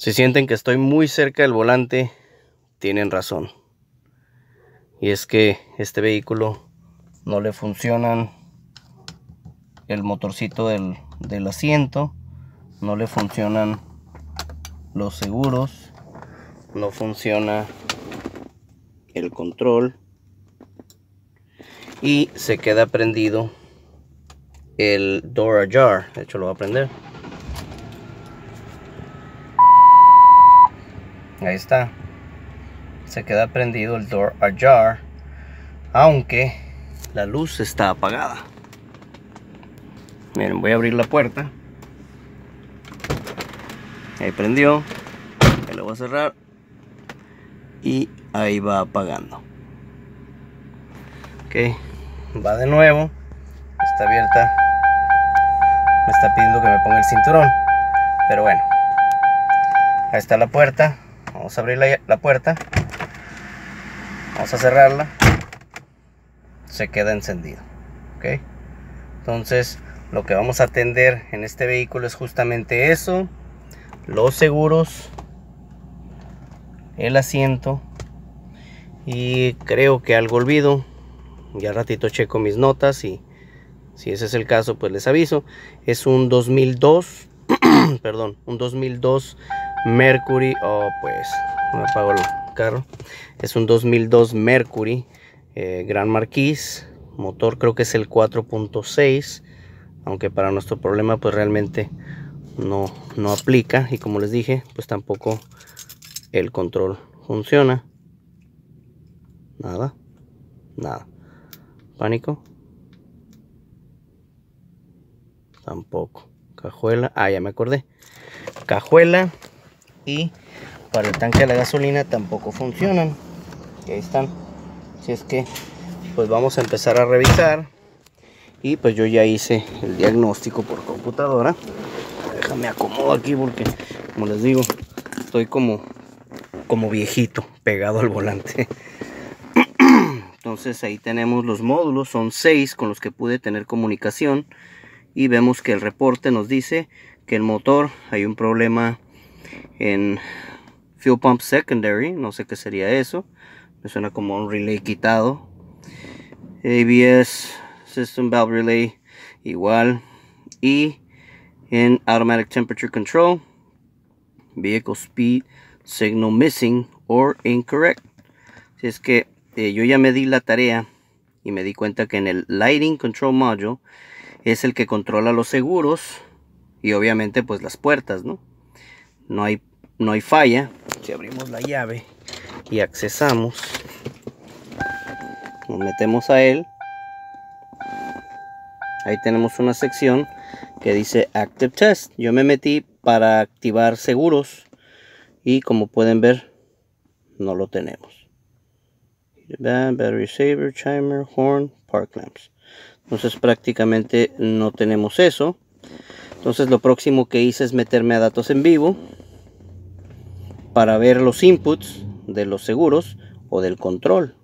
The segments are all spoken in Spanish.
Si sienten que estoy muy cerca del volante, tienen razón. Y es que este vehículo no le funcionan el motorcito del, del asiento, no le funcionan los seguros, no funciona el control y se queda prendido el door ajar. De hecho, lo voy a prender. Ahí está. Se queda prendido el door ajar. Aunque la luz está apagada. Miren, voy a abrir la puerta. Ahí prendió. Ahí lo voy a cerrar. Y ahí va apagando. Ok. Va de nuevo. Está abierta. Me está pidiendo que me ponga el cinturón. Pero bueno. Ahí está la puerta. Vamos a abrir la, puerta. Vamos a cerrarla. Se queda encendido. Ok. Entonces lo que vamos a atender en este vehículo es justamente eso. Los seguros. El asiento. Y creo que algo olvido. Ya ratito checo mis notas y si ese es el caso pues les aviso. Es un 2002. perdón, un 2002 Mercury. Oh pues, me apago el carro. Es un 2002 Mercury eh, Gran Marquis. Motor creo que es el 4.6 aunque para nuestro problema pues realmente no, no aplica y como les dije pues tampoco el control funciona nada nada pánico tampoco cajuela ah ya me acordé cajuela para el tanque de la gasolina tampoco funcionan. Ahí están. Si es que pues vamos a empezar a revisar. Y pues yo ya hice el diagnóstico por computadora. Déjame acomodo aquí porque como les digo estoy como como viejito pegado al volante. Entonces ahí tenemos los módulos. Son seis con los que pude tener comunicación. Y vemos que el reporte nos dice que el motor hay un problema en fuel pump secondary no sé qué sería eso me suena como un relay quitado ABS System Valve Relay igual. Y en Automatic Temperature Control, Vehicle Speed Signal Missing or Incorrect. Si es que eh, yo ya me di la tarea y me di cuenta que en el Lighting Control Module es el que controla los seguros y obviamente pues las puertas, ¿no? No hay, no hay falla. Si abrimos la llave y accesamos, nos metemos a él ahí tenemos una sección que dice Active Test. Yo me metí para activar seguros y como pueden ver no lo tenemos. Battery saver, chimer, horn, park lamps. Entonces prácticamente no tenemos eso. Entonces lo próximo que hice es meterme a datos en vivo para ver los inputs de los seguros o del control.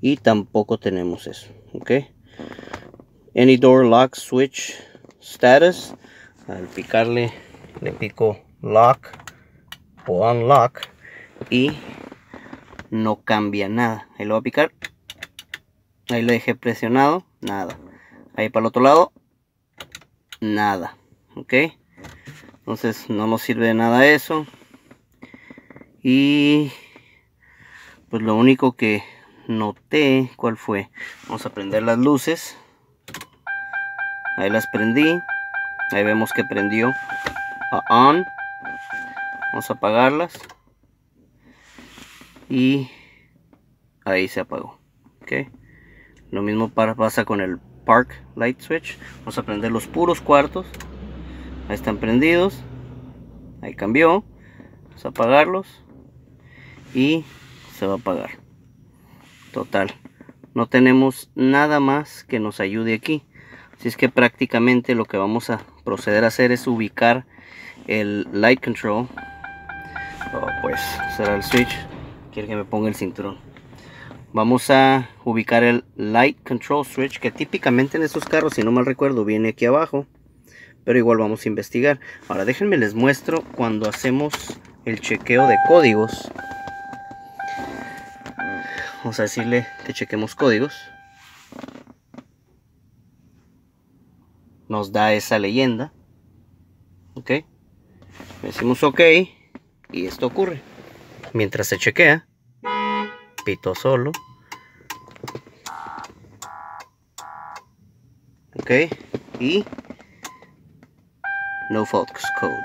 Y tampoco tenemos eso. ¿ok? any door lock switch status al picarle le pico lock o unlock y no cambia nada ahí lo voy a picar ahí lo dejé presionado nada ahí para el otro lado nada ok entonces no nos sirve de nada eso. Y pues lo único que noté cuál fue vamos a prender las luces. Ahí las prendí. Ahí vemos que prendió a on. Vamos a apagarlas. Y ahí se apagó ok lo mismo pasa con el park light switch. Vamos a prender los puros cuartos. Ahí están prendidos. Ahí cambió. Vamos a apagarlos. Y se va a apagar. Total. No tenemos nada más que nos ayude aquí. Así es que prácticamente lo que vamos a proceder a hacer es ubicar el light control. Oh, pues será el switch. Quiere que me ponga el cinturón. Vamos a ubicar el light control switch que típicamente en estos carros, si no mal recuerdo, viene aquí abajo. pero igual vamos a investigar. Ahora déjenme les muestro cuando hacemos el chequeo de códigos. Vamos a decirle que chequemos códigos. Nos da esa leyenda. Ok. Decimos ok. Y esto ocurre. Mientras se chequea. Pito solo. Ok. Y no fault code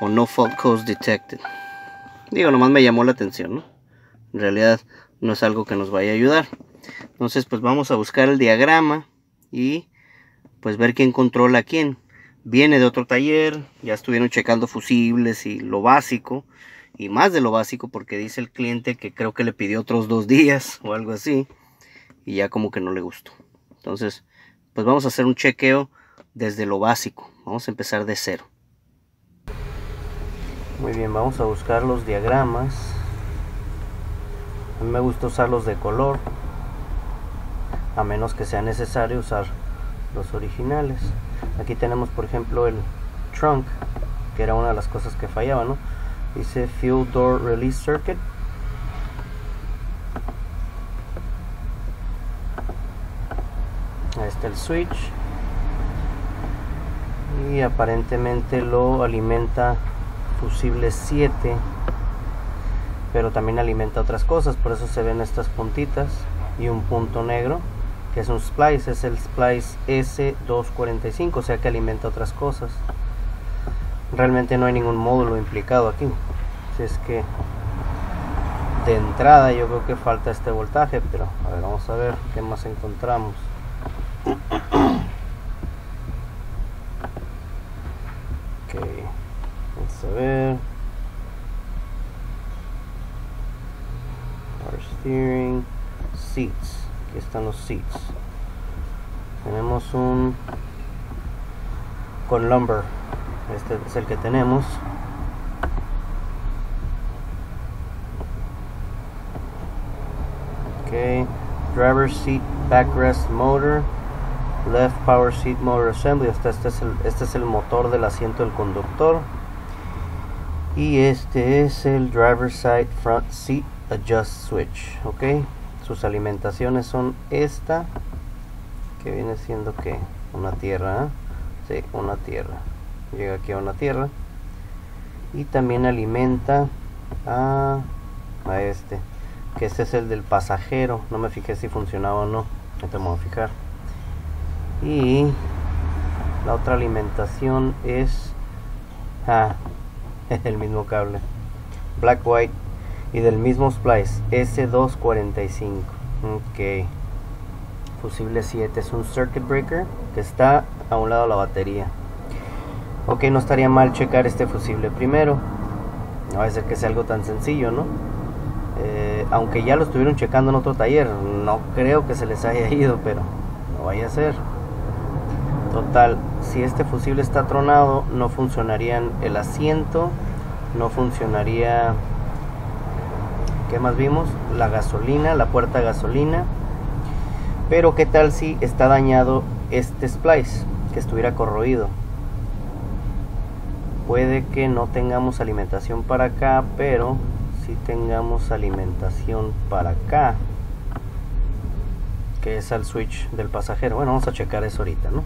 o no fault codes detected digo nomás me llamó la atención ¿no? en realidad no es algo que nos vaya a ayudar entonces pues vamos a buscar el diagrama y pues ver quién controla a quién viene de otro taller ya estuvieron checando fusibles y lo básico y más de lo básico porque dice el cliente que creo que le pidió otros dos días o algo así y ya como que no le gustó entonces pues vamos a hacer un chequeo desde lo básico. Vamos a empezar de cero. Muy bien, vamos a buscar los diagramas. A mí me gusta usarlos de color, a menos que sea necesario usar los originales. Aquí tenemos, por ejemplo, el trunk, que era una de las cosas que fallaba, ¿no? Dice Fuel Door Release Circuit. Ahí está el switch. Y aparentemente lo alimenta fusible 7 pero también alimenta otras cosas por eso se ven estas puntitas y un punto negro que es un splice es el splice S245 o sea que alimenta otras cosas. Realmente no hay ningún módulo implicado aquí si es que de entrada yo creo que falta este voltaje pero a ver vamos a ver qué más encontramos Vamos a ver. Power steering. Seats. Aquí están los seats. Tenemos un con lumber. Este es el que tenemos. Okay. Driver seat backrest motor. Left Power Seat Motor Assembly. Este, este, es el, este es el motor del asiento del conductor. Y este es el Driver Side Front Seat Adjust Switch. Ok. Sus alimentaciones son esta. Que viene siendo que una tierra. ¿eh? Sí, una tierra. Llega aquí a una tierra. Y también alimenta a, a este. Que este es el del pasajero. No me fijé si funcionaba o no. Me voy a fijar. Y la otra alimentación es ah, el mismo cable. Black white y del mismo splice. S245 ok. Fusible 7 es un circuit breaker que está a un lado de la batería. Ok no estaría mal checar este fusible primero. No va a ser que sea algo tan sencillo no eh, aunque ya lo estuvieron checando en otro taller no creo que se les haya ido pero no vaya a ser Total, si este fusible está tronado, no funcionaría el asiento, no funcionaría, ¿qué más vimos? La gasolina, la puerta de gasolina. Pero qué tal si está dañado este splice, que estuviera corroído. Puede que no tengamos alimentación para acá, pero si tengamos alimentación para acá, que es al switch del pasajero. Bueno, vamos a checar eso ahorita, ¿no?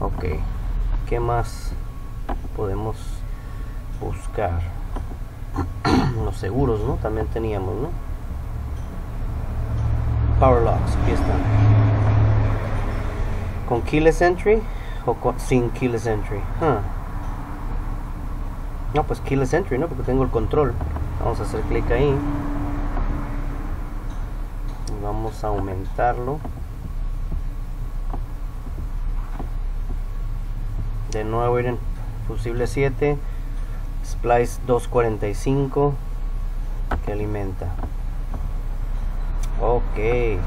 ok ¿qué más podemos buscar? los seguros, ¿no? También teníamos, ¿no? Power locks, aquí están. ¿Con keyless entry o sin keyless entry? No, pues keyless entry, ¿no? Porque tengo el control. Vamos a hacer clic ahí. Y vamos a aumentarlo. de nuevo miren fusible 7 splice 245 que alimenta ok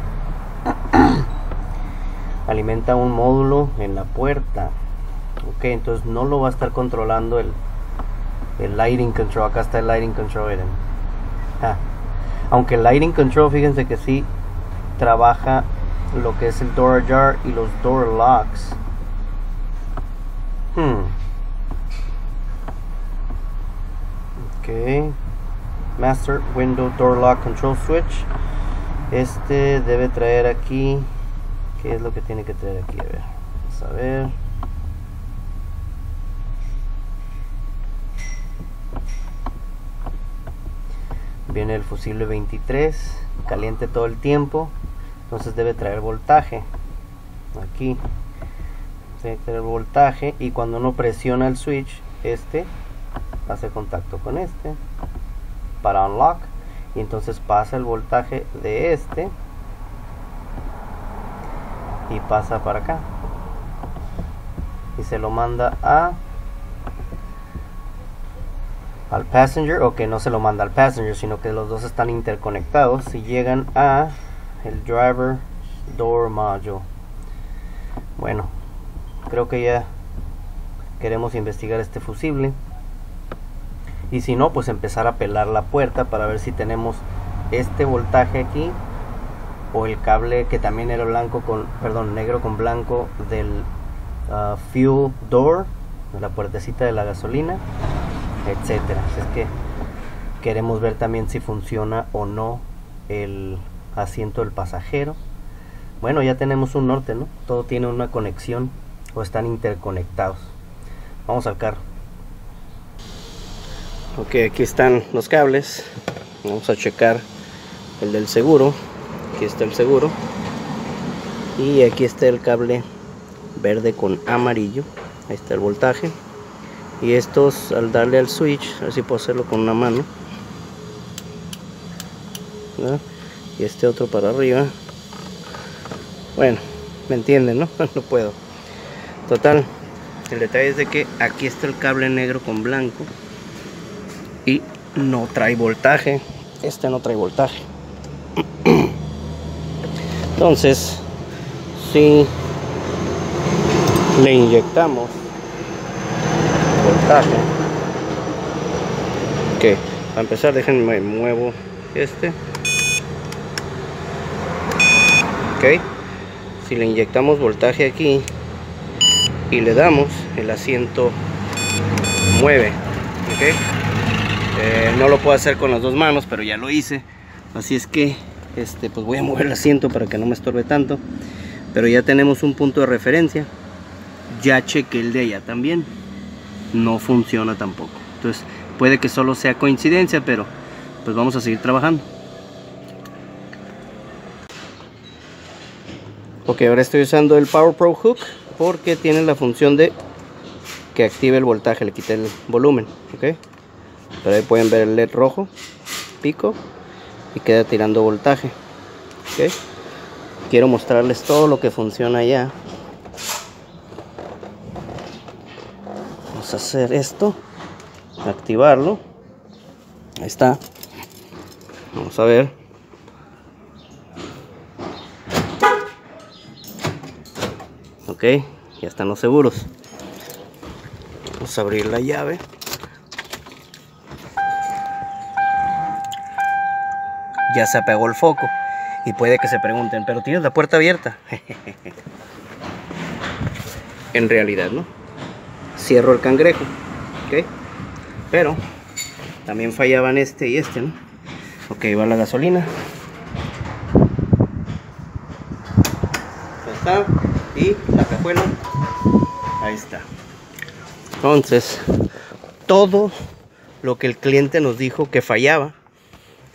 alimenta un módulo en la puerta ok entonces no lo va a estar controlando el el lighting control acá está el lighting control miren ah. aunque el lighting control fíjense que sí trabaja lo que es el door ajar y los door locks Hmm. Ok. Master Window Door Lock Control Switch. Este debe traer aquí. ¿Qué es lo que tiene que traer aquí? A ver. Vamos a ver. Viene el fusible 23. Caliente todo el tiempo. Entonces debe traer voltaje. Aquí. Debe traer voltaje. Y cuando uno presiona el switch, este hace contacto con este para unlock y entonces pasa el voltaje de este y pasa para acá y se lo manda a al passenger o que no se lo manda al passenger sino que los dos están interconectados y llegan a el driver door module. Bueno creo que ya queremos investigar este fusible. Y si no pues empezar a pelar la puerta para ver si tenemos este voltaje aquí o el cable que también era blanco con perdón negro con blanco del uh, fuel door de la puertecita de la gasolina etcétera. Es que queremos ver también si funciona o no el asiento del pasajero. Bueno ya tenemos un norte no todo tiene una conexión o están interconectados. Vamos al carro. Ok aquí están los cables. Vamos a checar el del seguro. Aquí está el seguro. Y aquí está el cable verde con amarillo. Ahí está el voltaje y estos al darle al switch a ver si puedo hacerlo con una mano. Y este otro para arriba. Bueno me entienden no no puedo. Total el detalle es de que aquí está el cable negro con blanco y no trae voltaje. Este no trae voltaje. Entonces si le inyectamos voltaje que para empezar déjenme muevo este ok si le inyectamos voltaje aquí y le damos el asiento mueve ok eh, no lo puedo hacer con las dos manos, pero ya lo hice. Así es que este, pues voy a mover el asiento para que no me estorbe tanto. Pero ya tenemos un punto de referencia. Ya chequé el de allá también. No funciona tampoco. Entonces puede que solo sea coincidencia, pero pues vamos a seguir trabajando. Ok, ahora estoy usando el Power Pro Hook porque tiene la función de que active el voltaje, le quité el volumen. Ok. Pero ahí pueden ver el LED rojo, pico y queda tirando voltaje. Quiero mostrarles todo lo que funciona ya. Hacer esto, activarlo. Ahí está. Vamos a ver. Ok, ya están los seguros. Vamos a abrir la llave. ya se apagó el foco. Y puede que se pregunten, pero tienes la puerta abierta. en realidad, ¿no? Cierro el cangrejo. ¿Ok? Pero también fallaban este y este, ¿no? Ok, va la gasolina. Está. Y la cajuela. Ahí está. Entonces, todo lo que el cliente nos dijo que fallaba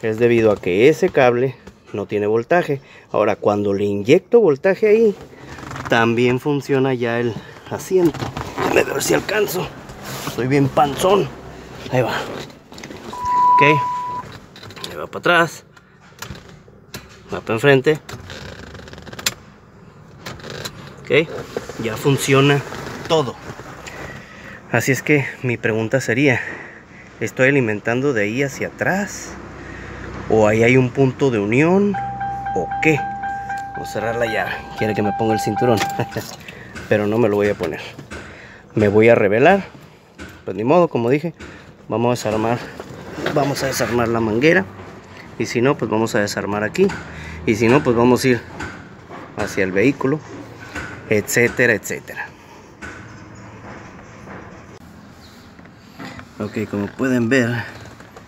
es debido a que ese cable no tiene voltaje. Ahora, cuando le inyecto voltaje ahí, también funciona ya el asiento. Déjame ver si alcanzo. Estoy bien panzón. Ahí va. Ok. Ahí va para atrás. Va para enfrente. Ok. Ya funciona todo. Así es que mi pregunta sería, ¿estoy alimentando de ahí hacia atrás? o ahí hay un punto de unión o qué vamos a cerrar la llave quiere que me ponga el cinturón pero no me lo voy a poner me voy a revelar pues ni modo como dije vamos a desarmar vamos a desarmar la manguera. Y si no pues vamos a desarmar aquí. Y si no pues vamos a ir hacia el vehículo etcétera etcétera. Ok, como pueden ver,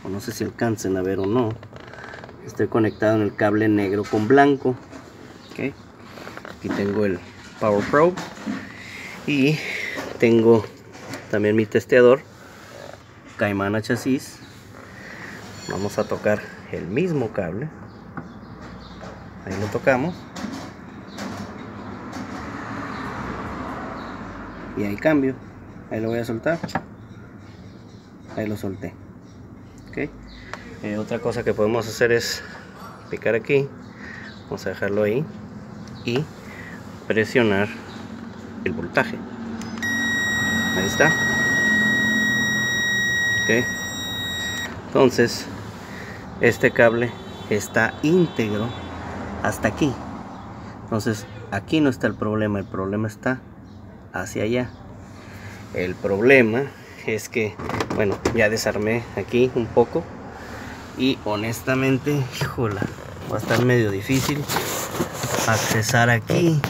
o no sé si alcancen a ver o no, estoy conectado en el cable negro con blanco. Ok, aquí tengo el Power Probe. Y tengo también mi testeador Caimana chasis. Vamos a tocar el mismo cable. Ahí lo tocamos. Y ahí cambio. Ahí lo voy a soltar. Ahí lo solté. Ok. Eh, otra cosa que podemos hacer es picar aquí. Vamos a dejarlo ahí. Y presionar el voltaje. Ahí está. Ok. Entonces, este cable está íntegro hasta aquí. Entonces, aquí no está el problema. El problema está hacia allá. El problema es que, bueno, ya desarmé aquí un poco. Y honestamente, híjola, va a estar medio difícil accesar aquí.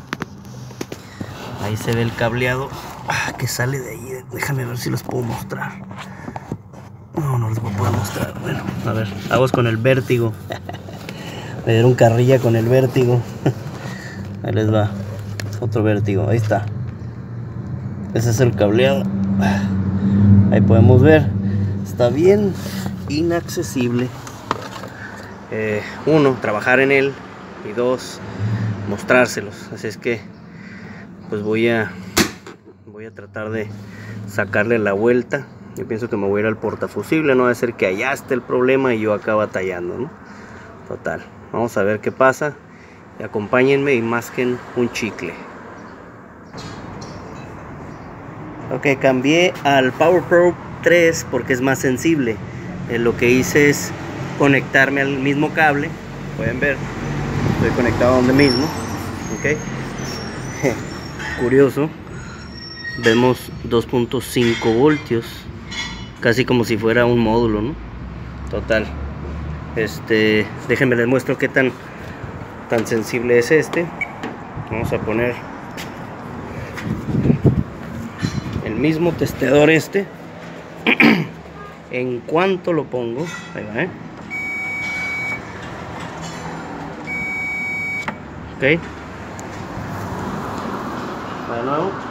Ahí se ve el cableado que sale de ahí. Déjame ver si los puedo mostrar. No, no a poder mostrar. Bueno, a ver, vamos con el vértigo. Me dieron carrilla con el vértigo. Ahí les va. Otro vértigo. Ahí está. Ese es el cableado. Ahí podemos ver. Está bien inaccesible. Eh, uno, trabajar en él. Y dos, mostrárselos. Así es que, pues voy a, tratar de sacarle la vuelta. Yo pienso que me voy a ir al portafusible. No va a ser que allá esté el problema y yo acá batallando, ¿no? Total. Vamos a ver qué pasa. Acompáñenme y masquen un chicle. Ok, cambié al Power Pro 3 porque es más sensible. Eh, lo que hice es conectarme al mismo cable. Pueden ver, estoy conectado a donde mismo. Ok, curioso. Vemos 2.5 voltios, casi como si fuera un módulo, ¿no? Total. Este, déjenme les muestro qué tan tan sensible es este. Vamos a poner mismo testedor este en cuanto lo pongo ahí va, ¿eh? ok de nuevo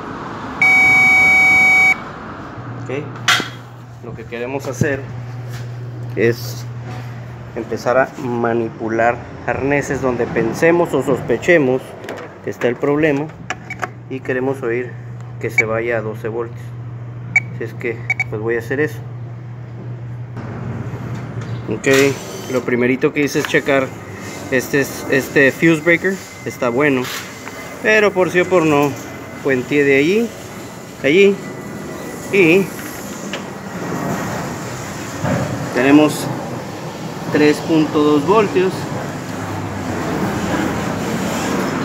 lo que queremos hacer es empezar a manipular arneses donde pensemos o sospechemos que está el problema y queremos oír que se vaya a 12 voltios. Si es que pues voy a hacer eso. Ok lo primerito que hice es checar este, este fuse breaker está bueno pero por sí o por no puenteé de allí allí y tenemos 3.2 voltios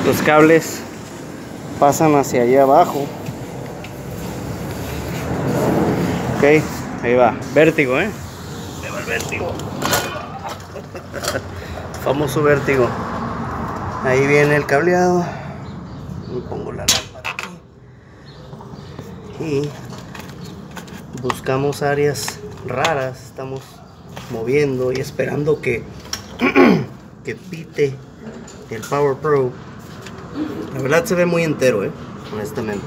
los cables pasan hacia allá abajo ahí va. Vértigo, ¿eh? Ahí va el vértigo. Famoso vértigo. Ahí viene el cableado. Y pongo la lámpara aquí. Y buscamos áreas raras. Estamos moviendo y esperando que, que pite el Power Pro. La verdad se ve muy entero, ¿eh? honestamente.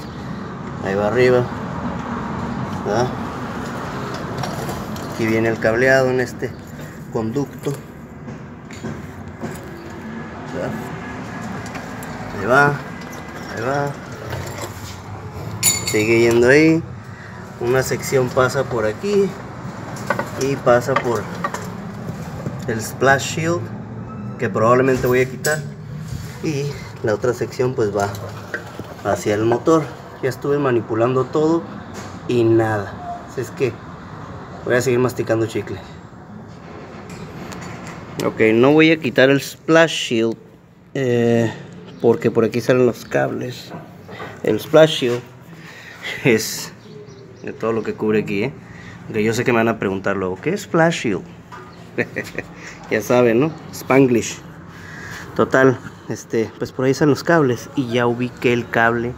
Ahí va arriba. aquí viene el cableado en este conducto ahí va ahí va sigue yendo ahí una sección pasa por aquí y pasa por el splash shield que probablemente voy a quitar y la otra sección pues va hacia el motor ya estuve manipulando todo y nada así es que Voy a seguir masticando chicle. Ok, no voy a quitar el splash shield eh, porque por aquí salen los cables. El splash shield es de todo lo que cubre aquí, ¿eh? Yo sé que me van a preguntar luego, ¿qué es splash shield? ya saben, ¿no? Spanglish. Total, este, pues por ahí salen los cables y ya ubiqué el cable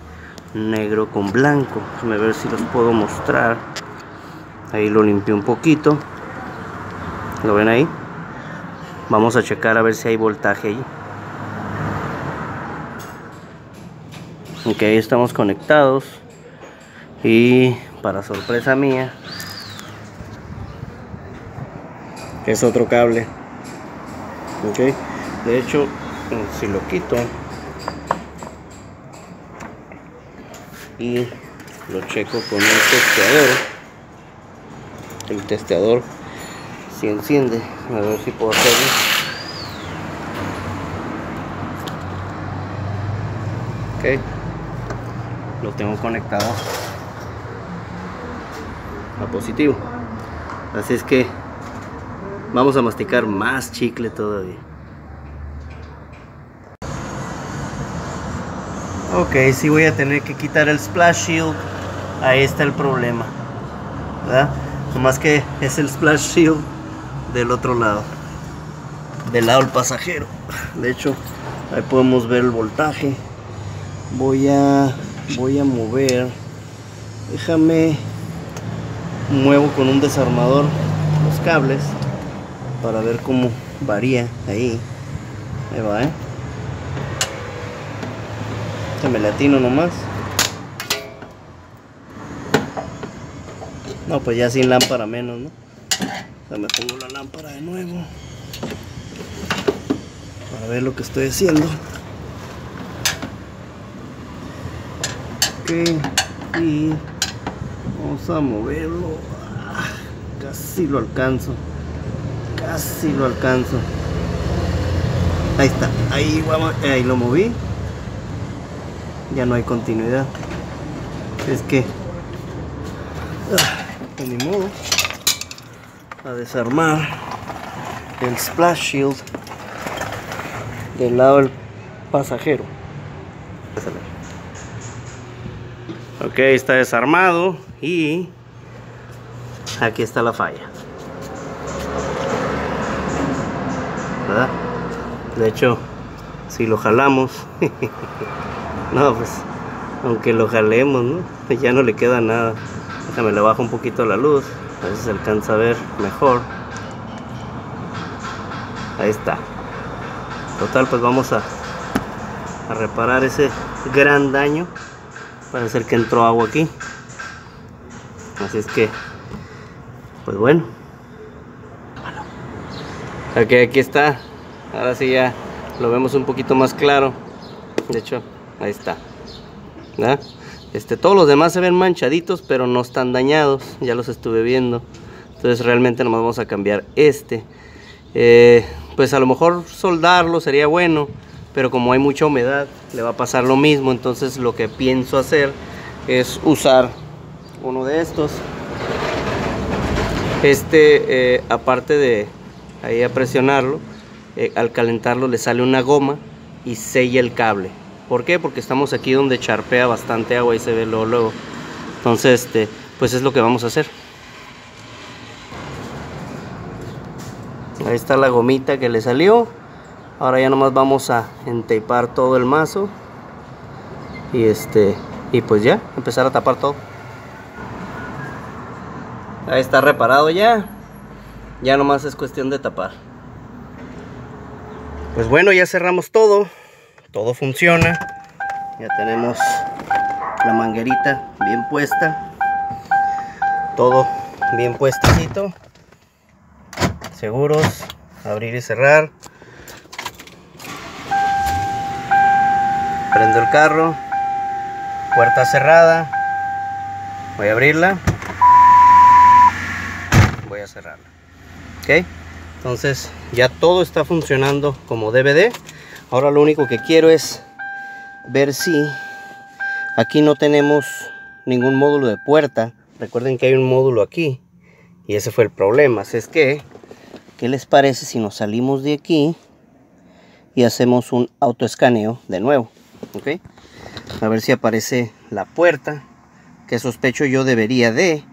negro con blanco. Déjame ver si los puedo mostrar. ahí lo limpié un poquito lo ven ahí vamos a checar a ver si hay voltaje ahí ok estamos conectados y para sorpresa mía es otro cable ok. De hecho si lo quito y lo checo con el testeador el testeador si enciende. A ver si puedo hacerlo. Ok. Lo tengo conectado a positivo. Así es que vamos a masticar más chicle todavía. Ok si voy a tener que quitar el splash shield. Ahí está el problema ¿verdad? más que es el splash shield del otro lado del lado del pasajero. De hecho ahí podemos ver el voltaje. Voy a voy a mover. Déjame muevo con un desarmador los cables para ver cómo varía ahí. Ahí va eh me latino nomás. No pues ya sin lámpara menos no me pongo la lámpara de nuevo. Para ver lo que estoy haciendo. Ok y vamos a moverlo. Ah, casi lo alcanzo casi lo alcanzo. Ahí está. Ahí, vamos, ahí lo moví. Ya no hay continuidad. Es que ah, pues ni modo. A desarmar el splash shield del lado del pasajero. Ok está desarmado y aquí está la falla de hecho si lo jalamos no pues aunque lo jalemos ¿no? ya no le queda nada. Déjame le bajo un poquito la luz a ver si se alcanza a ver mejor. Ahí está. Total pues vamos a, reparar ese gran daño parece que entró agua aquí. Así es que pues bueno. Ok aquí está ahora sí ya lo vemos un poquito más claro de hecho ahí está este, todos los demás se ven manchaditos, pero no están dañados. Ya los estuve viendo. Entonces realmente nomás vamos a cambiar este. Eh, pues a lo mejor soldarlo sería bueno, pero como hay mucha humedad, le va a pasar lo mismo. Entonces lo que pienso hacer es usar uno de estos. Este, eh, aparte de ahí a presionarlo, eh, al calentarlo le sale una goma y sella el cable. ¿Por qué? Porque estamos aquí donde charpea bastante agua y se ve luego, luego. Entonces, este, pues es lo que vamos a hacer. Ahí está la gomita que le salió. Ahora ya nomás vamos a entapar todo el mazo. Y este, y pues ya, empezar a tapar todo. Ahí está reparado ya. Ya nomás es cuestión de tapar. Pues bueno, ya cerramos todo. Todo funciona. Ya tenemos la manguerita bien puesta. Todo bien puestecito. Seguros abrir y cerrar. Prendo el carro. Puerta cerrada. Voy a abrirla. Voy a cerrarla. Ok entonces ya todo está funcionando como DVD ahora lo único que quiero es ver si aquí no tenemos ningún módulo de puerta. Recuerden que hay un módulo aquí y ese fue el problema. Así es que ¿qué les parece si nos salimos de aquí y hacemos un autoescaneo de nuevo a ver si aparece la puerta que sospecho yo debería de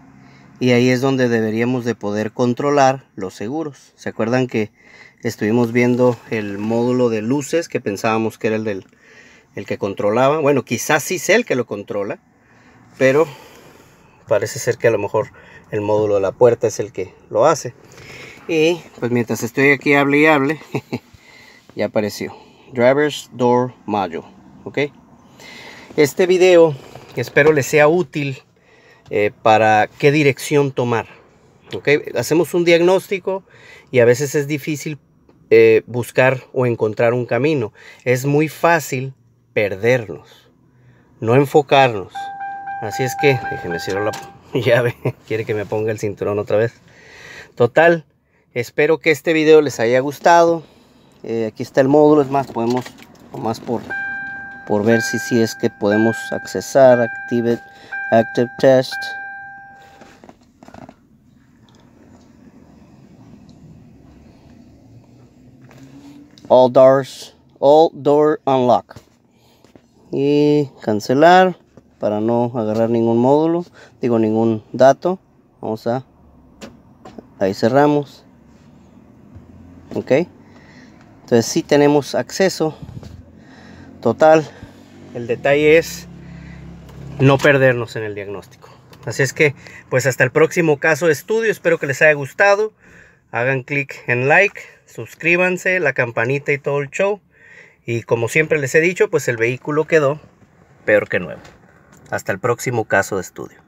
y ahí es donde deberíamos de poder controlar los seguros se acuerdan que estuvimos viendo el módulo de luces que pensábamos que era el del el que controlaba bueno quizás sí sea el que lo controla pero parece ser que a lo mejor el módulo de la puerta es el que lo hace. Y pues mientras estoy aquí hable y hable, ya apareció. Driver's Door Module, ¿ok? Este video espero les sea útil eh, para qué dirección tomar, ¿ok? Hacemos un diagnóstico y a veces es difícil eh, buscar o encontrar un camino. Es muy fácil perdernos, no enfocarnos. Así es que, déjenme cierro la llave, quiere que me ponga el cinturón otra vez. Total, espero que este video les haya gustado. Eh, aquí está el módulo, es más, podemos, más por, por ver si, si es que podemos accesar, active, active test. All doors, all door unlock. Y cancelar para no agarrar ningún módulo, digo ningún dato. Vamos a, ahí cerramos. Ok. Entonces si tenemos acceso total. El detalle es no perdernos en el diagnóstico. Así es que, pues hasta el próximo caso de estudio. Espero que les haya gustado. Hagan clic en like, suscríbanse, la campanita y todo el show. Y como siempre les he dicho, pues el vehículo quedó peor que nuevo. Hasta el próximo caso de estudio.